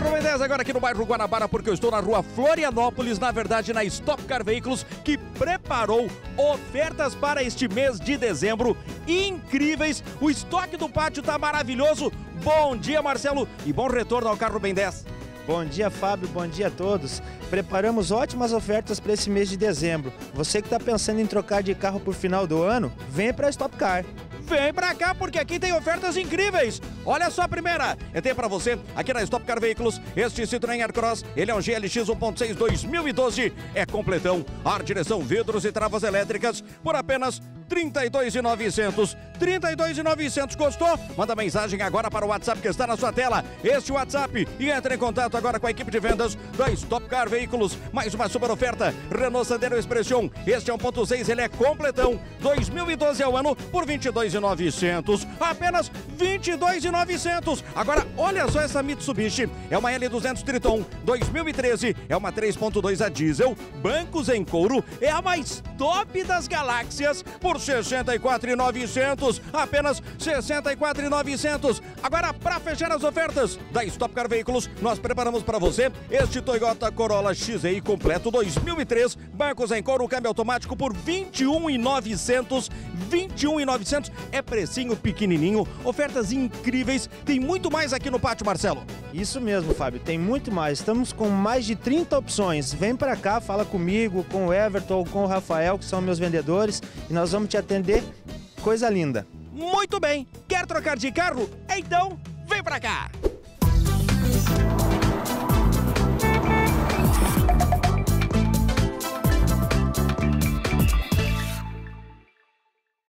Carro Mendes agora aqui no bairro Guanabara, porque eu estou na rua Florianópolis, na verdade na Stop Car Veículos, que preparou ofertas para este mês de dezembro incríveis. O estoque do pátio tá maravilhoso. Bom dia, Marcelo, e bom retorno ao Carro Ben 10. Bom dia, Fábio. Bom dia a todos. Preparamos ótimas ofertas para esse mês de dezembro. Você que está pensando em trocar de carro por final do ano, venha para a Stop Car. Vem pra cá porque aqui tem ofertas incríveis. Olha só a primeira. Eu tenho pra você aqui na Stop Car Veículos este Citroën Aircross. Ele é um GLX 1.6 2012. É completão. Ar, direção, vidros e travas elétricas por apenas 32,900. 32,900 gostou? Manda mensagem agora para o WhatsApp que está na sua tela. Este WhatsApp e entre em contato agora com a equipe de vendas da Stop Car Veículos. Mais uma super oferta. Renault Sandero Expression. Este é 1.6, ele é completão. 2012 é o ano por 22,900. Apenas 22,900. Agora olha só essa Mitsubishi. É uma L200 Triton 2013. É uma 3.2 a diesel. Bancos em couro. É a mais top das galáxias por 64,900. Apenas 64,900. Agora, para fechar as ofertas da Stop Car Veículos, nós preparamos para você este Toyota Corolla XEI completo 2003. Bancos em couro, câmbio automático por 21,900. 21,900 é precinho pequenininho. Ofertas incríveis. Tem muito mais aqui no pátio, Marcelo. Isso mesmo, Fábio. Tem muito mais. Estamos com mais de 30 opções. Vem para cá, fala comigo, com o Everton com o Rafael, que são meus vendedores, e nós vamos te atender. Coisa linda. Muito bem. Quer trocar de carro? Então, vem pra cá.